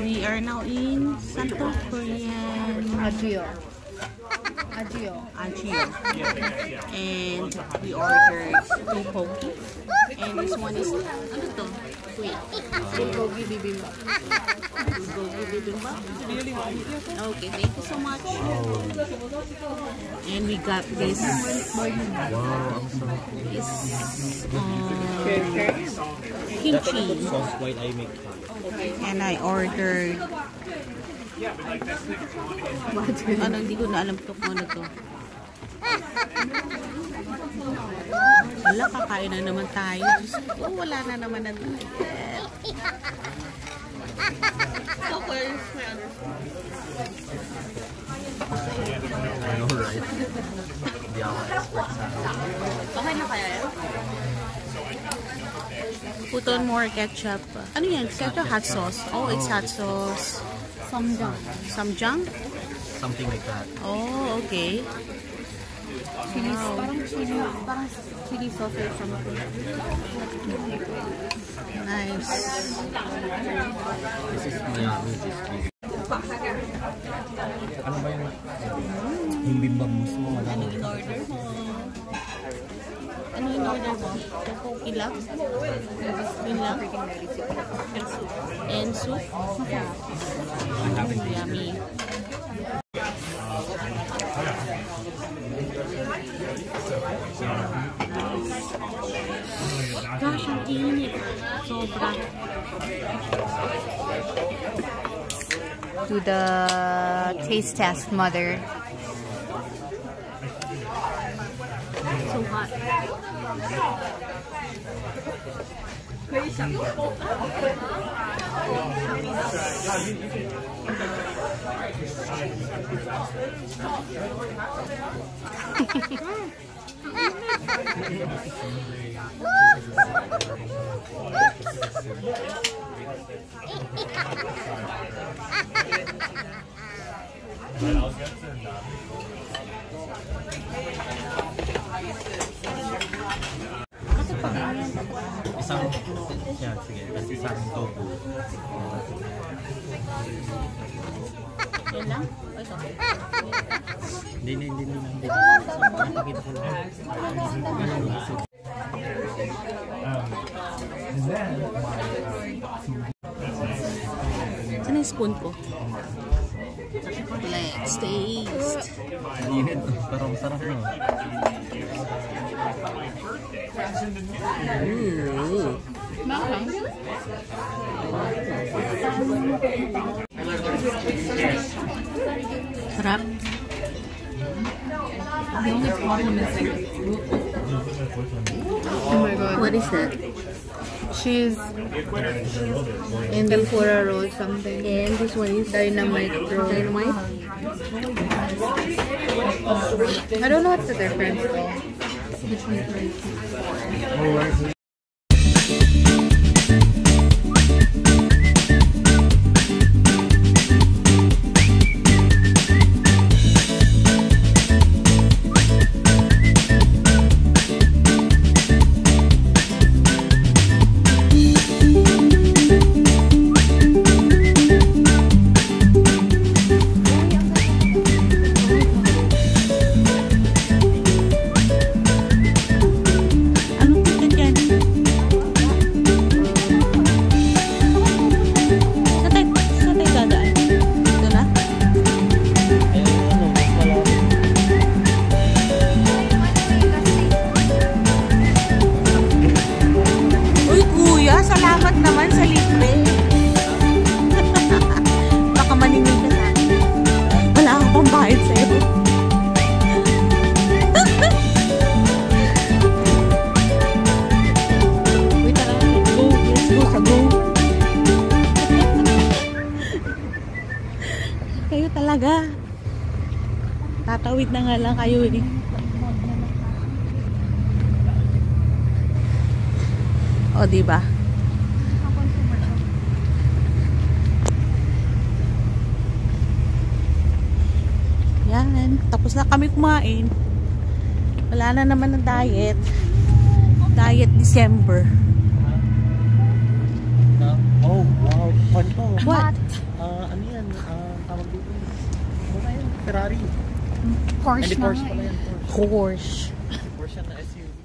We are now in Santo Korean Aguio. Agio. Agio. And we ordered two poke. And this one is, ano to? Wait. Bulgogi bibimbap. Bulgogi bibimbap? Okay, thank you so much. And we got this, Wow, ang sarap. this um, kimchi. Sauce white I make. And I ordered ano, hindi ko na alam to kung ano to. Wala, kakain na naman tayo. Diyos ko, wala na naman na I know, right? Hindi ako expert Okay na kaya yan? Put on more ketchup. Ano yan? Ketchup hot sauce. Oh, it's hot sauce. Samjang. Samjang? something like that. Oh, okay. Chili, parang chili, parang chili sauce or something. Nice. This is is Ano ba yung yung bimbang mo? Ano in-order mo? Mo? Topoki lang? Yun lang? And soup. And soup? Yeah. Mm, yummy. Gosh, ang init. Sobra. Do the taste test, mother. So hot. 可以享用。哈哈哈哈哈！Isang tofu. Yan lang? O ito? Hindi, hindi, hindi, hindi. Nakikita ko lang. Saan yung spoon ko? Let's taste. Init. Pero ang sarap no. Ooh. Sarap. The only problem is like, oh my god. What is that? She's in the Pura roll something. And this one is Dynamite roll. dynamite. I don't know what's the difference though. Between kayo talaga. Tatawid na nga lang kayo eh. O, di ba? Yan. Tapos na kami kumain. Wala na naman ng diet. Diet December. Oh, wow. What? Ferrari. Porsche Hindi, Porsche pala eh. yan. Porsche. Porsche na SUV.